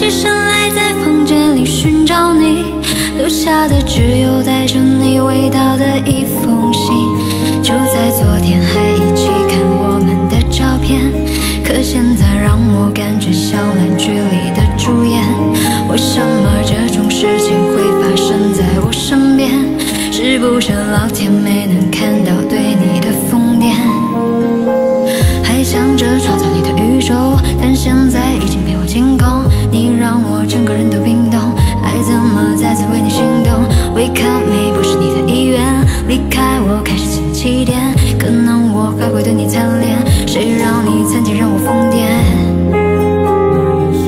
起身来，在房间里寻找你，留下的只有带着你味道的衣服。可能我还会对你贪恋。谁让你曾经让我疯癫？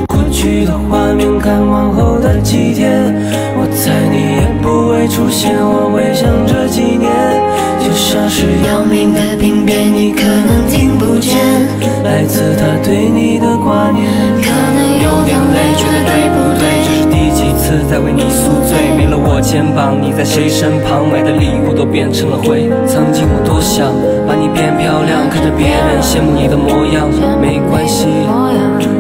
过去的画面，看往后的几天，我猜你也不会出现。我会想这几年，就像是要命的病变，你可能听不见，来自他对你的挂念。可能有点累，觉得对不对？这是第几次在为你宿醉？肩膀，你在谁身旁？买的礼物都变成了灰。曾经我多想把你变漂亮，看着别人羡慕你的模样，没关系，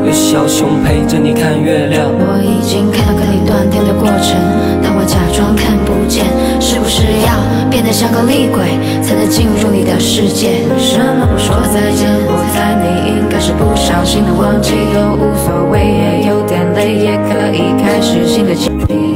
有小熊陪着你看月亮。我已经看到跟你断电的过程，但我假装看不见。是不是要变得像个厉鬼，才能进入你的世界？为什么不说再见？我猜你应该是不小心的忘记，又无所谓，也有点累，也可以开始新的经历。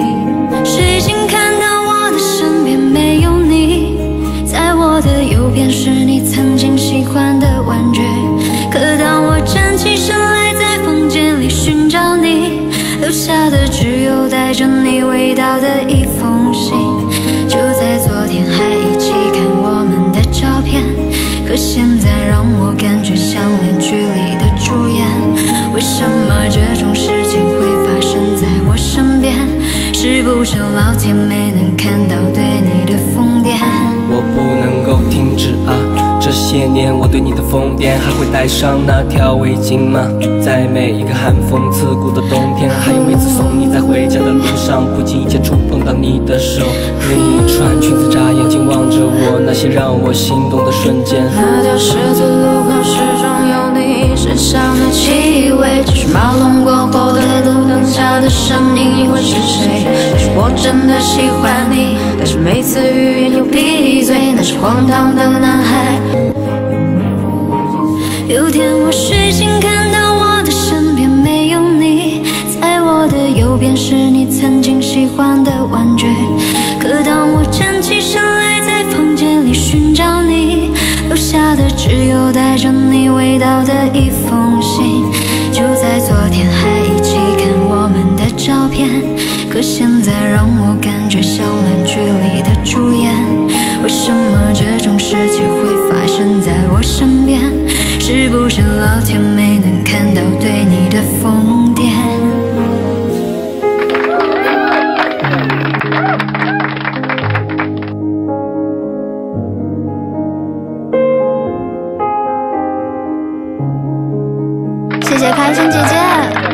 着你味道的一封信。就在昨天还一起看我们的照片，可现在让我感觉像烂剧里的主演。为什么这种事情会发生在我身边？是不是老天没能看到对些年我对你的疯癫，还会带上那条围巾吗？在每一个寒风刺骨的冬天，还有每次送你在回家的路上，不经意间触碰到你的手，任你穿裙子眨眼睛望着我，那些让我心动的瞬间。那条十字路口始终有你身上的气味，只是马龙过后的路灯下的身影，你会是谁？是我真的喜欢你，但是每次语言又闭嘴，那是荒唐的男孩。有天我睡醒，看到我的身边没有你，在我的右边是你曾经喜欢的玩具。可当我站起身来，在房间里寻找你，留下的只有带着你味道的一封信。就在昨天还有对你的疯癫谢谢开心姐姐。